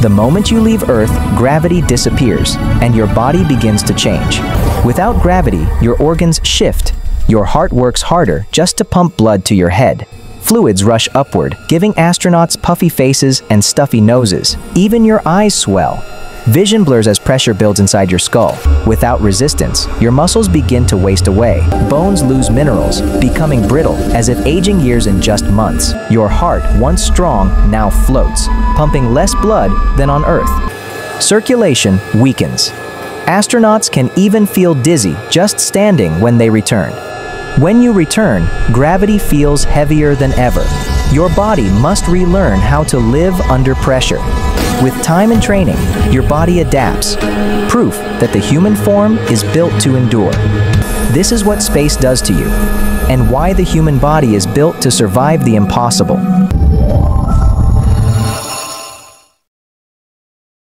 The moment you leave Earth, gravity disappears, and your body begins to change. Without gravity, your organs shift. Your heart works harder just to pump blood to your head. Fluids rush upward, giving astronauts puffy faces and stuffy noses. Even your eyes swell. Vision blurs as pressure builds inside your skull. Without resistance, your muscles begin to waste away. Bones lose minerals, becoming brittle, as if aging years in just months. Your heart, once strong, now floats, pumping less blood than on Earth. Circulation weakens. Astronauts can even feel dizzy just standing when they return. When you return, gravity feels heavier than ever. Your body must relearn how to live under pressure. With time and training, your body adapts, proof that the human form is built to endure. This is what space does to you, and why the human body is built to survive the impossible.